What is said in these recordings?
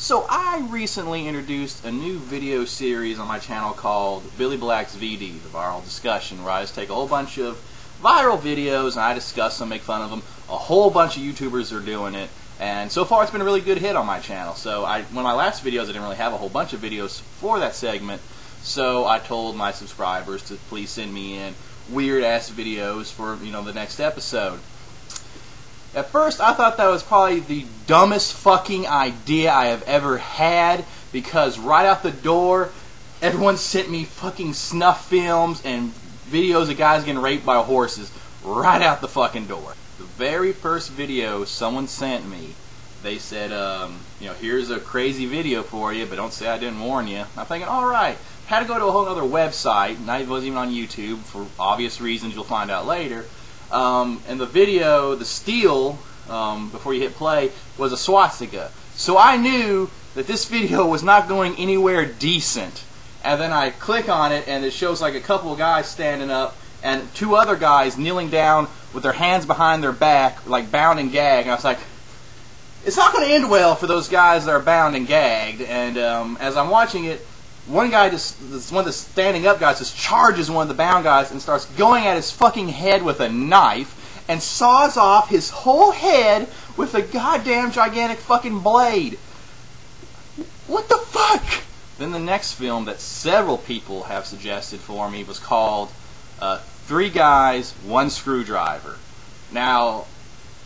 So I recently introduced a new video series on my channel called Billy Black's VD, the viral discussion, where I just take a whole bunch of viral videos and I discuss them, make fun of them. A whole bunch of YouTubers are doing it, and so far it's been a really good hit on my channel. So I, one of my last videos, I didn't really have a whole bunch of videos for that segment, so I told my subscribers to please send me in weird ass videos for you know the next episode. At first, I thought that was probably the dumbest fucking idea I have ever had because right out the door, everyone sent me fucking snuff films and videos of guys getting raped by horses right out the fucking door. The very first video someone sent me, they said, um, you know, here's a crazy video for you, but don't say I didn't warn you. I'm thinking, all right. Had to go to a whole other website, and I wasn't even on YouTube for obvious reasons you'll find out later. Um, and the video, the steal, um, before you hit play, was a swastika. So I knew that this video was not going anywhere decent. And then I click on it, and it shows like a couple of guys standing up, and two other guys kneeling down with their hands behind their back, like bound and gagged. And I was like, it's not going to end well for those guys that are bound and gagged. And um, as I'm watching it, one guy just, this one of the standing up guys just charges one of the bound guys and starts going at his fucking head with a knife and saws off his whole head with a goddamn gigantic fucking blade. What the fuck? Then the next film that several people have suggested for me was called uh, Three Guys, One Screwdriver. Now,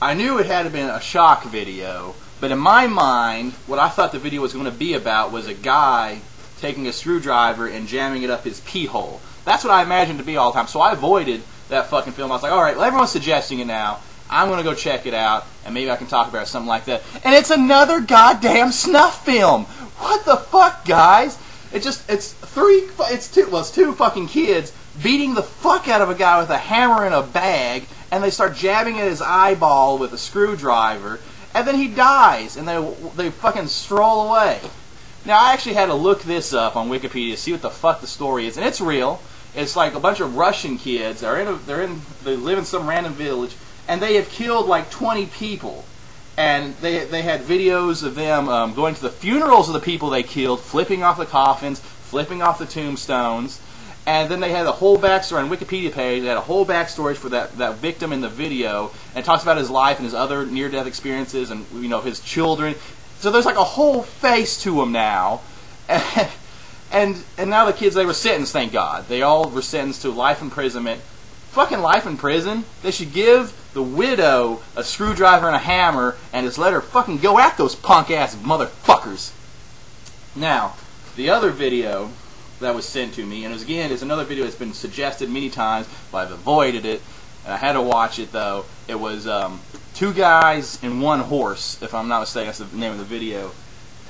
I knew it had to been a shock video, but in my mind, what I thought the video was going to be about was a guy taking a screwdriver and jamming it up his pee hole. That's what I imagined to be all the time. So I avoided that fucking film. I was like, all right, well, everyone's suggesting it now. I'm going to go check it out, and maybe I can talk about something like that. And it's another goddamn snuff film. What the fuck, guys? It just, it's three, it's two, well, it's two fucking kids beating the fuck out of a guy with a hammer in a bag, and they start jabbing at his eyeball with a screwdriver, and then he dies, and they, they fucking stroll away. Now, I actually had to look this up on Wikipedia to see what the fuck the story is, and it's real. It's like a bunch of Russian kids. They're in. A, they're in. They live in some random village, and they have killed like 20 people. And they they had videos of them um, going to the funerals of the people they killed, flipping off the coffins, flipping off the tombstones, and then they had a whole backstory on Wikipedia page. They had a whole backstory for that that victim in the video, and talks about his life and his other near-death experiences, and you know his children. So there's like a whole face to him now. And, and, and now the kids, they were sentenced, thank God. They all were sentenced to life imprisonment. Fucking life in prison. They should give the widow a screwdriver and a hammer and just let her fucking go at those punk ass motherfuckers. Now, the other video that was sent to me, and was, again, it's another video that's been suggested many times, but I've avoided it. And I had to watch it though. It was um, two guys and one horse, if I'm not mistaken. That's the name of the video.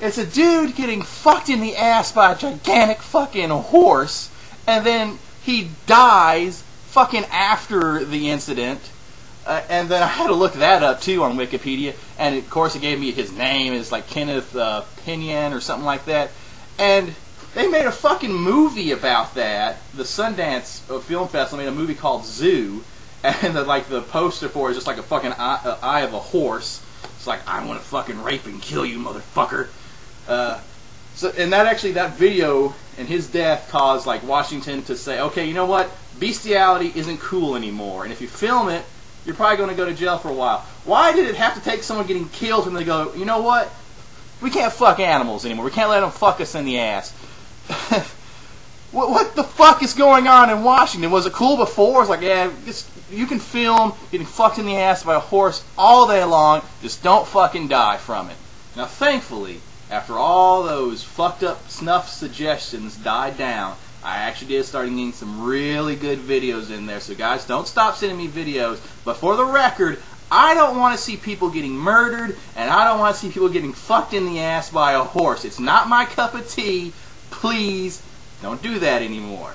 It's a dude getting fucked in the ass by a gigantic fucking horse, and then he dies fucking after the incident. Uh, and then I had to look that up too on Wikipedia, and of course it gave me his name. It's like Kenneth uh, Pinyan or something like that. And they made a fucking movie about that. The Sundance Film Festival made a movie called Zoo, and the, like the poster for it is just like a fucking eye, uh, eye of a horse. It's like I want to fucking rape and kill you, motherfucker. Uh, so and that actually that video and his death caused like Washington to say, okay, you know what, bestiality isn't cool anymore, and if you film it, you're probably going to go to jail for a while. Why did it have to take someone getting killed and they go, you know what, we can't fuck animals anymore. We can't let them fuck us in the ass. what, what the fuck is going on in Washington? Was it cool before? It's like, yeah, just, you can film getting fucked in the ass by a horse all day long. Just don't fucking die from it. Now, thankfully, after all those fucked up snuff suggestions died down, I actually did start getting some really good videos in there. So, guys, don't stop sending me videos. But for the record, I don't want to see people getting murdered, and I don't want to see people getting fucked in the ass by a horse. It's not my cup of tea. Please don't do that anymore.